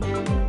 Thanks.